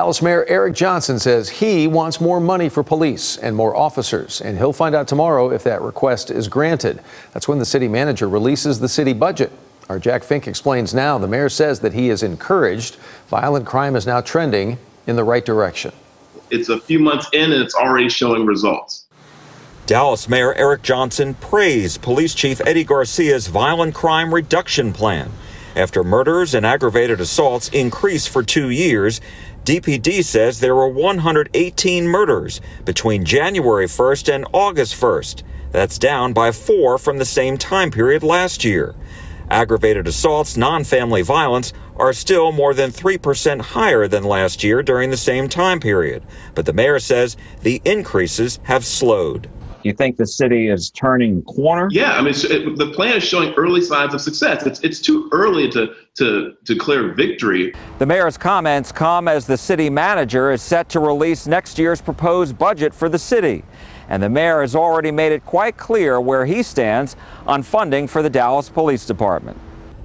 Dallas Mayor Eric Johnson says he wants more money for police and more officers, and he'll find out tomorrow if that request is granted. That's when the city manager releases the city budget. Our Jack Fink explains now. The mayor says that he is encouraged. Violent crime is now trending in the right direction. It's a few months in and it's already showing results. Dallas Mayor Eric Johnson praised Police Chief Eddie Garcia's violent crime reduction plan. After murders and aggravated assaults increased for two years, DPD says there were 118 murders between January 1st and August 1st. That's down by four from the same time period last year. Aggravated assaults, non family violence are still more than 3% higher than last year during the same time period. But the mayor says the increases have slowed. Do you think the city is turning corner? Yeah, I mean, it, the plan is showing early signs of success. It's, it's too early to, to declare victory. The mayor's comments come as the city manager is set to release next year's proposed budget for the city. And the mayor has already made it quite clear where he stands on funding for the Dallas Police Department.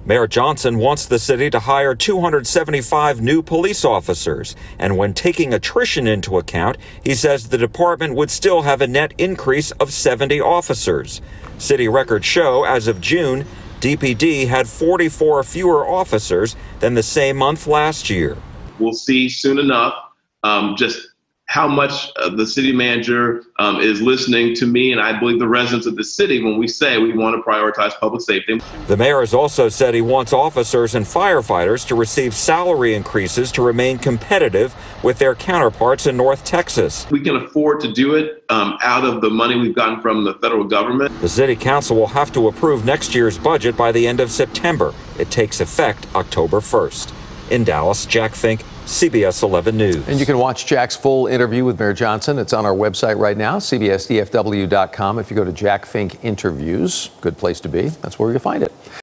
Mayor Johnson wants the city to hire 275 new police officers. And when taking attrition into account, he says the department would still have a net increase of 70 officers. City records show as of June, DPD had 44 fewer officers than the same month last year. We'll see soon enough um, just how much uh, the city manager um, is listening to me and I believe the residents of the city when we say we want to prioritize public safety. The mayor has also said he wants officers and firefighters to receive salary increases to remain competitive with their counterparts in North Texas. We can afford to do it um, out of the money we've gotten from the federal government. The city council will have to approve next year's budget by the end of September. It takes effect October 1st. In Dallas, Jack Fink, CBS 11 News. And you can watch Jack's full interview with Mayor Johnson. It's on our website right now, cbsdfw.com. If you go to Jack Fink interviews, good place to be. That's where you'll find it.